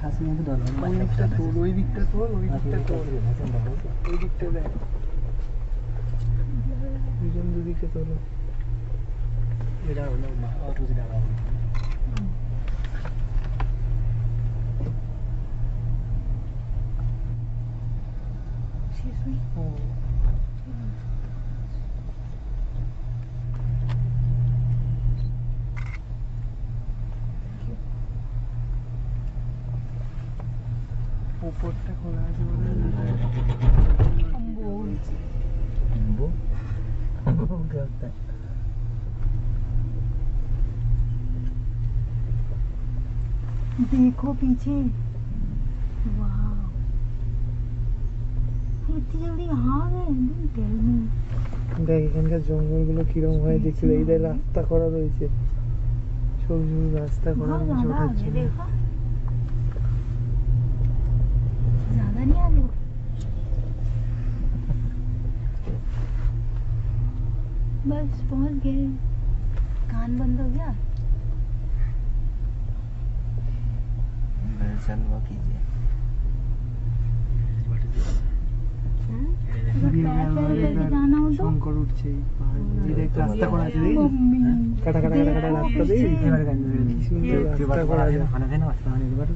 খাসিমা তো ধরলাম ওই দিকটা তোল ওই দিকটা তোল ওই দিকটা তোল ওই দিকটা দেখ দুজন দুদিকে তোলো এটা হলো অরুজ গাড়া अरू चाहिँ डाँडा উপরটা খোলা আছে বলে वो वो क्या होता है देखो पीछे इतनी जल्दी आ गए नहीं टेल मी দেখ এখানকার জঙ্গলগুলো কিরম হয় দেখতে দেখ এদের রাস্তা করা রয়েছে সরু সরু রাস্তা করা बहुत রয়েছে ज्यादा आ ওঠার गए জন্য देखा ज्यादा नहीं आ गए बस पहुंच गए कान बंद हो गया चलवा कीजिए শঙ্কর উঠছে এই পাহাড় দিয়ে দেখ রাস্তা করা আছে দেখি मम्मी কাটা কাটা কাটা কাটা রাস্তা দেখি त्यहीबाट जान्छ কি সুন্দর त्यो রাস্তা बाटो করা छैन যায় खाना छैन अस्ति भनेकोबाट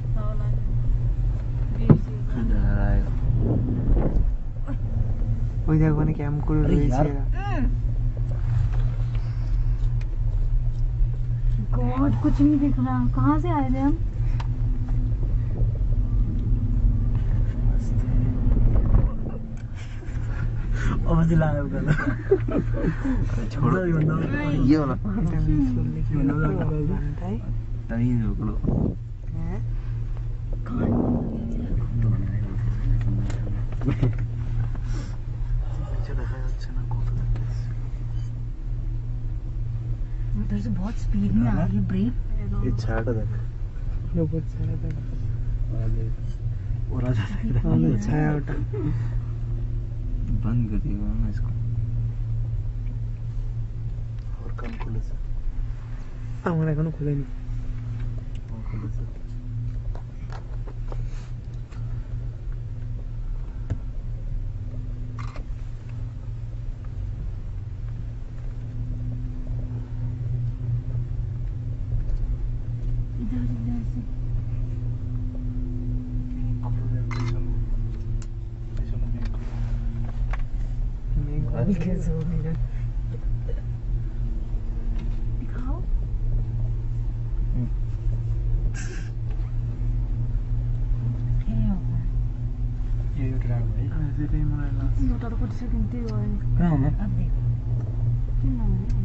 डर आएगा ওই দেখ ওখানে ক্যাম্প করে আরে রয়েছে यार। এরা। गॉड कुछ नहीं दिख रहा कहाँ से आए थे हम अब जिला है उधर छोड़ो। ये वाला। तभी रोक लो उधर से बहुत स्पीड में आ रही ब्रेक हाँ। ये छाट तक ये बहुत छाट तक और आ जाता है छाया उठा बंद कर दिया ना इसको और काम खुले से আমার এখনো খুলেনি और खुले से इधर इधर से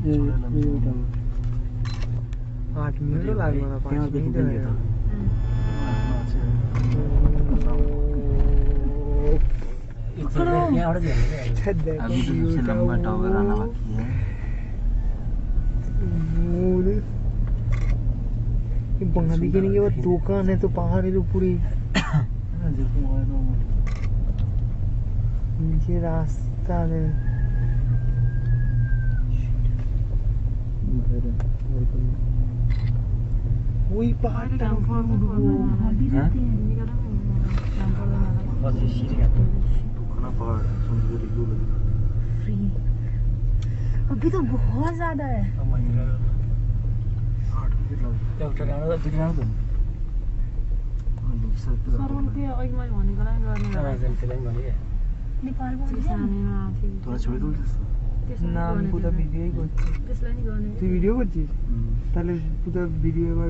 यो यो एउटा आठ मिनट तो लागलो ना पाँच त्यहाँ मिनट अभी तो सबसे लंबा का टावर आना बाकी है। दिखने के बाद दुकान है तो पहाड़ के ऊपर ही। नीचे रास्ता है वही पहाड़ का अभी हाँ? रहते हैं बस सिटी घाट खाना पहाड़ समुद्र की गोल फ्री अभी तो बहुत ज्यादा है एउटा राम्रो दुई राम्रो भने नेपाल थोड़ा छोड़ दो না আমি পুরো ভিডিওই করছি তুই ভিডিও করছিস তাহলে পুরো ভিডিও এবার